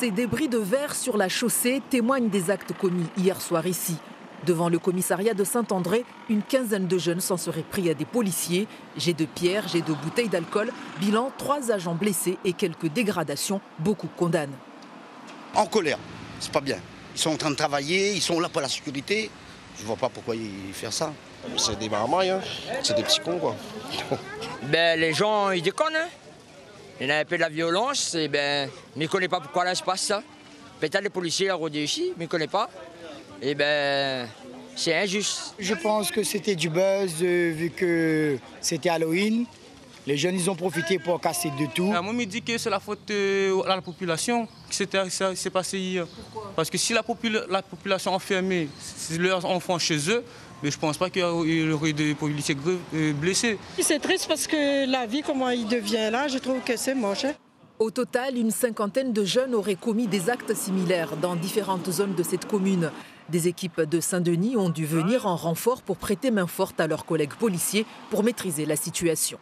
Ces débris de verre sur la chaussée témoignent des actes commis hier soir ici. Devant le commissariat de Saint-André, une quinzaine de jeunes s'en seraient pris à des policiers. J'ai de pierres, j'ai de bouteilles d'alcool. Bilan, trois agents blessés et quelques dégradations. Beaucoup condamnent. En colère, c'est pas bien. Ils sont en train de travailler, ils sont là pour la sécurité. Je vois pas pourquoi ils font ça. C'est des marmailles, hein. c'est des petits cons quoi. ben, les gens ils déconnent. Hein. Il y a un peu de la violence, et ben, mais ils ne connaissent pas pourquoi là se passe ça. Peut-être les policiers ont rodé ici, mais ils ne connaissent pas. Et ben, c'est injuste. Je pense que c'était du buzz euh, vu que c'était Halloween. Les jeunes, ils ont profité pour casser de tout. Moi, je me dis que c'est la faute à la population que s'est passé hier. Parce que si la, la population enfermée, leurs enfants chez eux, mais je ne pense pas qu'il y aurait des policiers euh, blessés. C'est triste parce que la vie, comment il devient là, je trouve que c'est moche. Hein. Au total, une cinquantaine de jeunes auraient commis des actes similaires dans différentes zones de cette commune. Des équipes de Saint-Denis ont dû venir en renfort pour prêter main forte à leurs collègues policiers pour maîtriser la situation.